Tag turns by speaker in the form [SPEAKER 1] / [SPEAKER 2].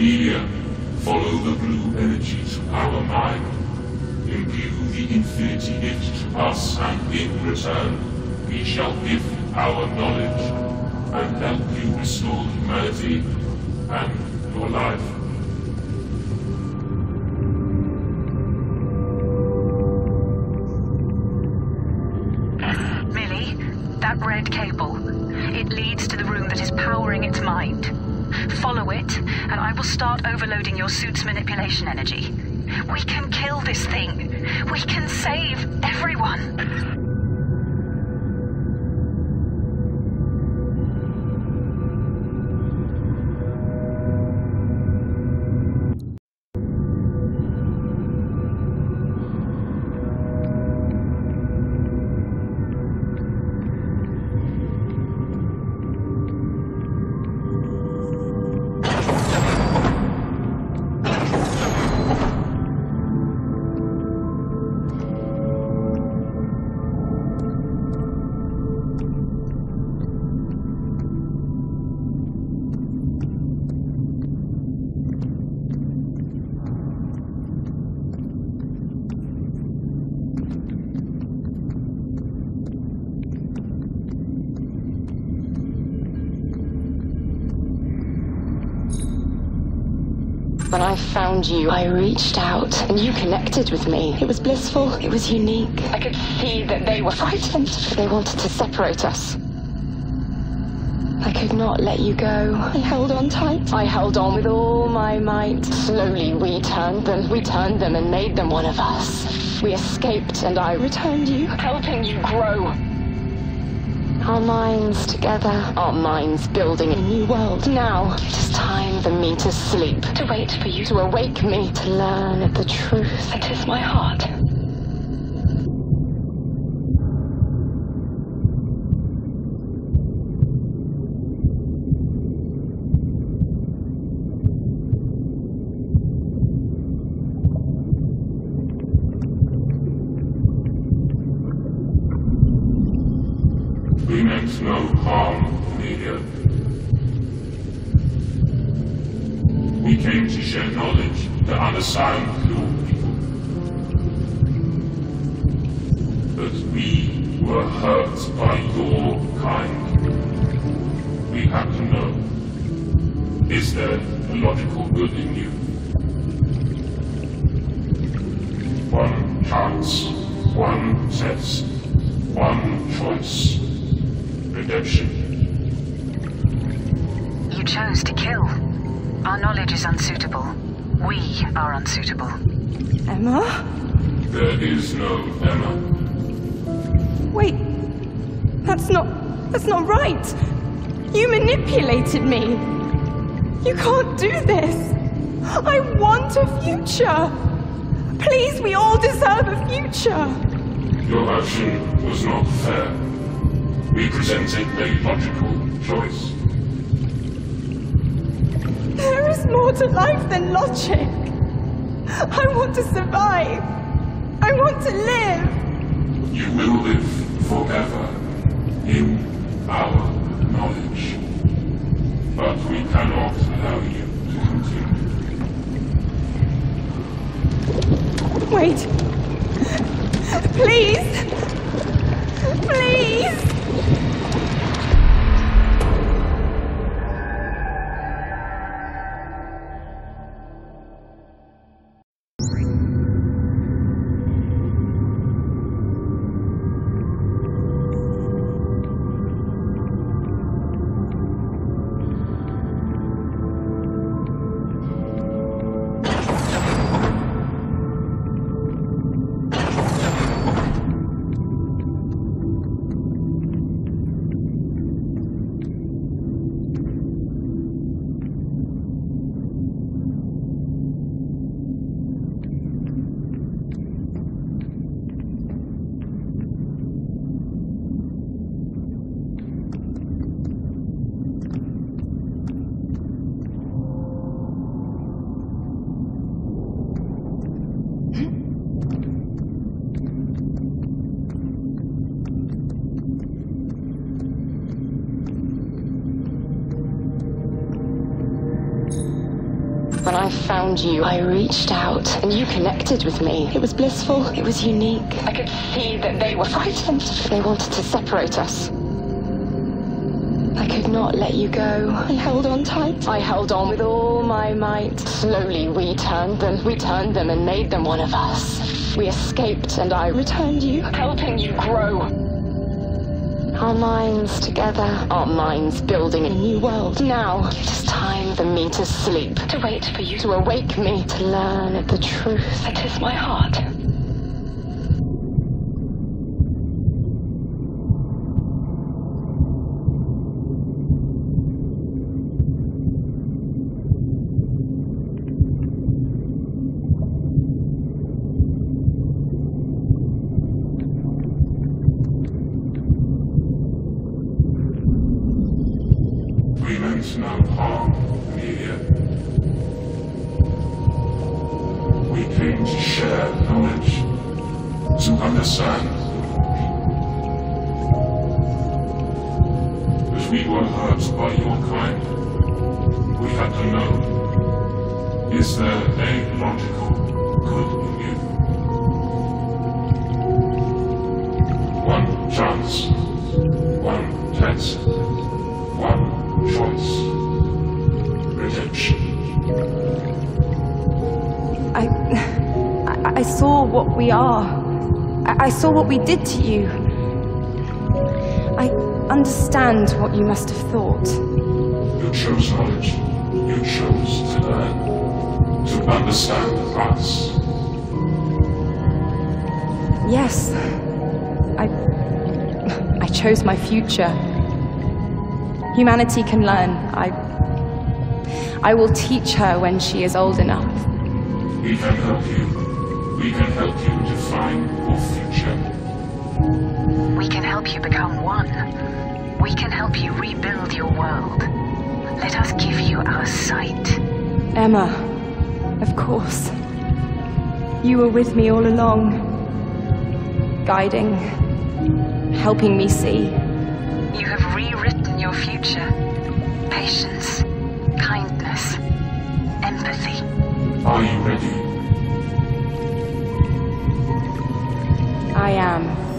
[SPEAKER 1] Amelia, follow the blue energy to our mind. Imbue the infinity it to us, and in return, we shall give our knowledge and help you restore humanity and your life.
[SPEAKER 2] Millie, that red cable. It leads to the room that is powering its mind. Follow it, and I will start overloading your suit's manipulation energy. We can kill this thing. We can save everyone.
[SPEAKER 3] When I found you, I reached out and you connected with me. It was blissful. It was unique. I could see that they were frightened. They wanted to separate us. I could not let you go. I held on tight. I held on with all my might. Slowly we turned them. We turned them and made them one of us. We escaped and I returned you, helping you grow. Our minds together, our minds building. A new world. Now it is time for me to sleep, to wait for you. To awake me, to learn the truth. That is my heart.
[SPEAKER 1] No harm, Amelia. We came to share knowledge that unassigned your people. But we were hurt by your kind. We have to know. Is there a logical good in you? One chance, one test, one choice. Redemption.
[SPEAKER 2] You chose to kill. Our knowledge is unsuitable. We are unsuitable.
[SPEAKER 4] Emma?
[SPEAKER 1] There is no Emma.
[SPEAKER 4] Wait. That's not. That's not right. You manipulated me. You can't do this. I want a future. Please, we all deserve a future.
[SPEAKER 1] Your action was not fair. We presented a logical choice.
[SPEAKER 4] There is more to life than logic. I want to survive. I want to live.
[SPEAKER 1] You will live forever in our knowledge. But we cannot allow you to continue.
[SPEAKER 4] Wait. Please. Please.
[SPEAKER 3] I found you, I reached out and you connected with me. It was blissful. It was unique. I could see that they were frightened. They wanted to separate us. I could not let you go. I held on tight. I held on with all my might. Slowly we turned them. We turned them and made them one of us. We escaped and I returned you, helping you grow. Our minds together, our minds building a new world. Now it is time for me to sleep, to wait for you. To awake me, to learn the truth. That is my heart.
[SPEAKER 1] To understand. As we were hurt by your kind, we had to know, is there a logical good in you? One chance, one test, one choice. Redemption.
[SPEAKER 4] I, I saw what we are. I, I saw what we did to you. I understand what you must have thought.
[SPEAKER 1] You chose knowledge. You chose to learn. To understand us.
[SPEAKER 4] Yes, I, I chose my future. Humanity can learn. I, I will teach her when she is old enough.
[SPEAKER 1] We can help you. We can help you define your future.
[SPEAKER 2] We can help you become one. We can help you rebuild your world. Let us give you our sight.
[SPEAKER 4] Emma, of course. You were with me all along, guiding, helping me see.
[SPEAKER 2] You have rewritten your future. Patience, kindness, empathy.
[SPEAKER 1] Are you ready?
[SPEAKER 4] I am.